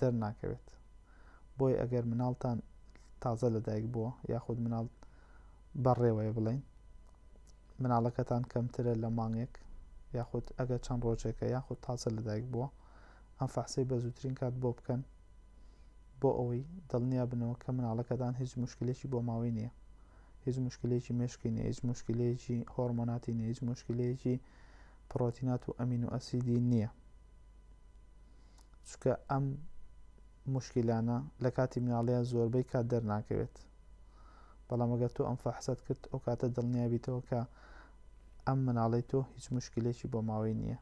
دەرناکەوێت بۆی ئەگەر مناڵتان تازە لەدایک بووە یاخود مناڵ بەڕێوەیە بڵین مناڵەکەتان کەمترە لە مانگێک یاخود ئەگە چەند ڕۆژێکە یاخود تازە لەدایک بووە ئەم فەحسەی بە زووترین کات بۆ بکەن بۆ ئەوەی دڵنیا بنەوە کە مناڵەکەدان هیچ مشکلێکی بۆ ماوەی نییە هیچ مشکلێکی مشکی نیە هیچ مشکلێکی هۆرمۆناتی نیە هیچ مشکلێکی پرۆتینات و ئەمین و ئەسیدی نییە چونکە ئەم موشکیلانە لەکاتی مناڵیە زۆربەی کات دەرناکەوێت بەڵام ئەگەر تۆ ئەم فەحسەت کرد ئەو کاتە دڵنیابیتەوە کە ئەم مناڵی تۆ هیچ مشکلێکی بۆ ماوەی نییە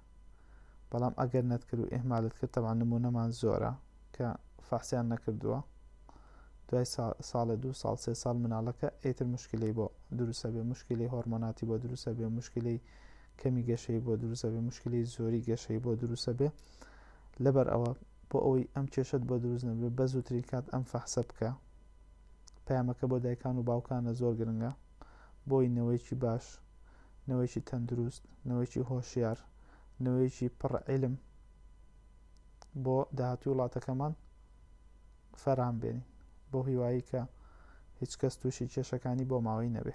بەڵام ئەگەر نەتکرد و ئێهمالت کرد تەوان نمونەمان زۆرە کە فەحسیان نەکردووە دوای ساڵێ دوو ساڵ سێ ساڵ مناڵەکە ئەیتر مشکلی بۆ دروسە بێ مشکلی هۆرمۆناتی بۆ دروسە بێ مشکلی کەمی گەشەی بۆ دروسە بێ مشکلی زۆری گەشەی بۆ دروسە بێ لەبەر ئەوە بۆ ئەوەی ئەم کێشەت بۆ دروست نەبێت بە زووترین کات ئەم فەحسە بکە پەیامەکە بۆ دایکان و باوکانە زۆر گرنگە بۆی نەوەیەکی باش نەوەیەکی تەندروست نەوەیەکی هۆشیار نەوەیەکی پڕ علم بۆ داهاتوی وڵاتەکەمان فەرام بێنین بۆ هیوایی کە هیچ کەس تووشی کێشەکانی بۆ ماوەی نەبێ